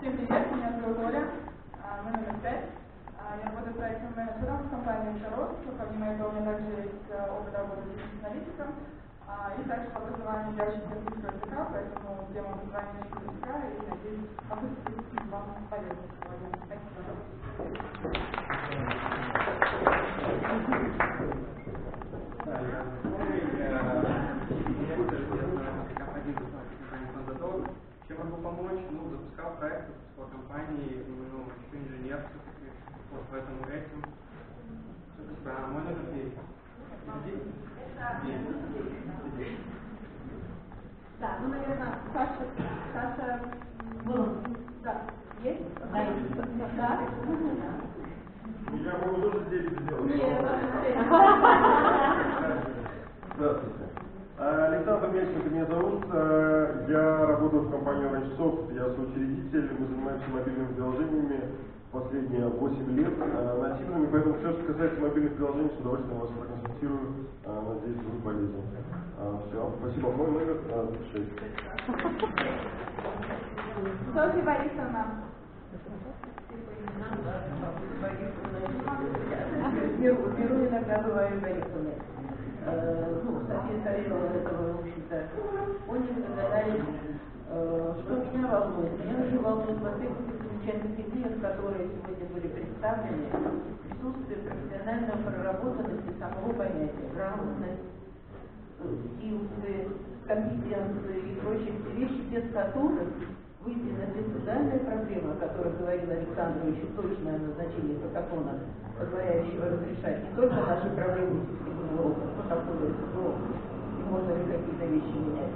Всем привет, меня зовут Оля, мой номер пять. А, Я работаю проектным менеджером в Шарос. Помимо этого также есть э, опыт работы с бизнес-аналитиком. А, И также по образованию я учитель английского языка, поэтому тему образования английского языка и надеюсь, могу быть вам полезной сегодня. Спасибо. Чем могу помочь? Ну, запускал проект, запускал компании, ну, инженер вот поэтому этим. Да, ну, наверное, Саша, Саша, да, есть? Да, есть. Да? Я могу тоже здесь сделать. Нет, Здравствуйте. А, Александр Мельченко меня зовут. А, Я работаю в компании Soft. Я соучредитель. Мы занимаемся мобильными приложениями последние 8 лет а. Поэтому все, что касается мобильных приложений, с удовольствием вас проконсультирую. А, Надеюсь, будет полезно. Все. Спасибо. Мой номер 6. Софья Борисовна. Беру, иногда бываю Борисовны. Э, ну, София Савельева этого, в общем-то, очень догадались, э, что меня волнует. Меня очень волнует, во-первых, идей, которые сегодня были представлены, присутствие профессиональной проработанности самого понятия, грамотность, скиллсы, компетенции и прочие все вещи, без которых на специальная проблема, о которой говорил Александр, очень точное назначение протокола, позволяющего разрешать не только наши проблемы системного протокола СПО, и можно ли какие-то вещи менять,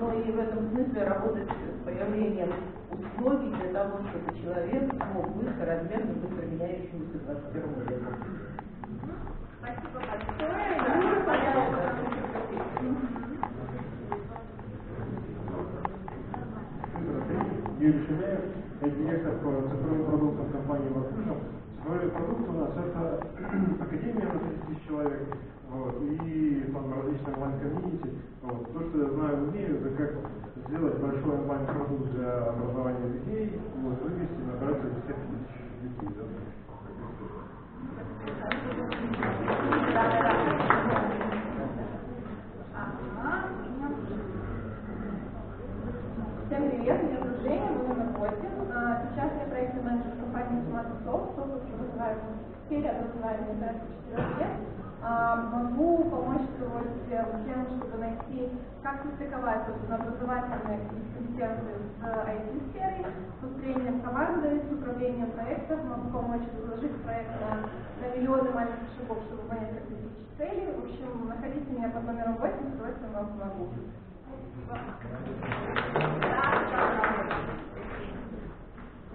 но и в этом смысле работать с появлением условий для того, чтобы человек мог быть соразмерно быстро меняющимся в 21 веке. Спасибо большое. Юра, пожалуйста. Юрий Шемяев, я директор по цифровым продуктам компании «Вакуша». Цифровые продукты у нас это академия на 30 тысяч человек, вот, и там различные онлайн-комьюнити. Вот. То, что я знаю, умею, это как сделать большой онлайн-продукт для образования детей, вот, вывести на порядка десятки тысяч детей. Да? Всем привет, меня зовут Женя, мой номер 8. А, Сейчас я проектный менеджер компании Microsoft, что уже называется в сфере образования порядка 4 лет. Могу помочь с тем, чтобы найти, как состыковать собственно, образовательные компетенции с IT-сферой, с устроением команды, с управлением проектом. Могу помочь разложить проект на, миллионы маленьких шагов, чтобы понять, как достичь целей. В общем, находите меня под номером 8, с удовольствием вам помогу.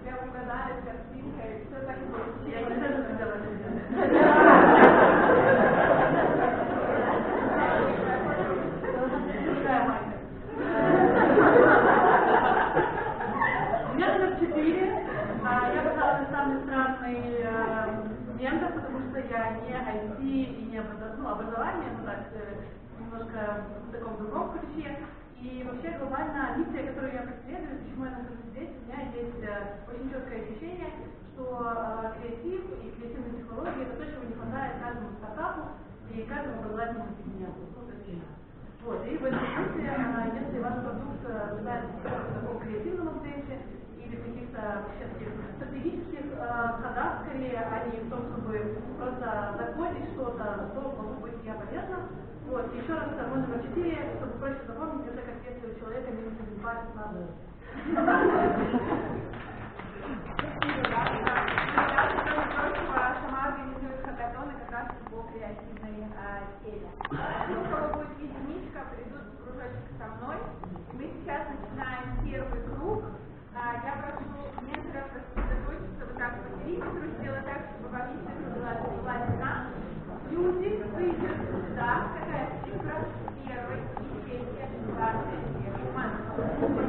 Все угадали, картинка, и все так получилось. Я не знаю, что меня номер четыре. А, Я, пожалуй, самый странный э, ментор, потому что я не IT и не образо- ну, образование, ну так, э, немножко в таком другом ключе. И вообще глобально миссия, которую я преследую, почему я нахожусь здесь, у меня есть э, очень четкое ощущение, что э, креатив и креативные технологии это то, чего не хватает каждому стартапу и каждому образовательному сегменту. Ну, есть, вот, и в этом смысле, если ваш продукт нуждается в таком креативном апдейте или каких-то вообще таких стратегических э, скорее, а не в том, чтобы просто закодить что-то, то могу быть я полезна. Вот, еще раз, э, номер 4, чтобы проще запомнить, это как если у человека не палец на нос. сама организует хакатоны как раз по креативной а, теме. Ну, у кого будет единичка, придут в кружочек со мной. Мы сейчас начинаем первый круг. А, я прошу называется «Война». Люди выдержат, да, такая цифра первой ячейки 21 марта.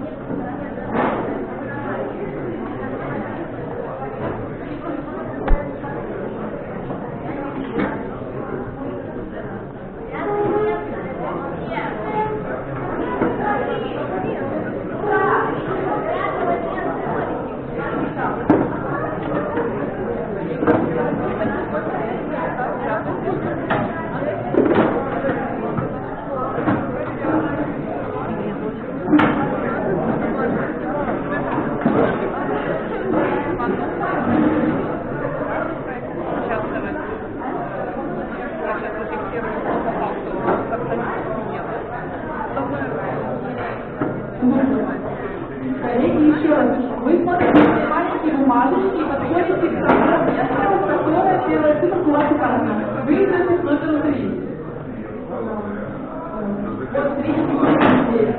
Вы смотрите, пальчики бумажечки, подходите. Менторов сосредоточиться, вот так поделить, сделать так, чтобы вам не было Вот видите, здесь.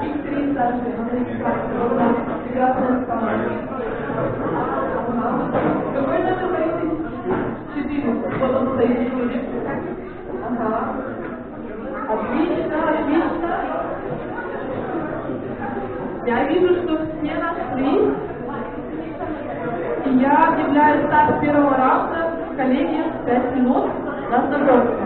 Виктория Сашина, на регистрацию. У нас прекрасная исполнение. Какой номер боитесь? Четыре. Вот он стоит четыре. Ага. Отлично, отлично. Я вижу, что все нашли. И я объявляю старт первого раунда. Коллеги, пять минут на знакомство.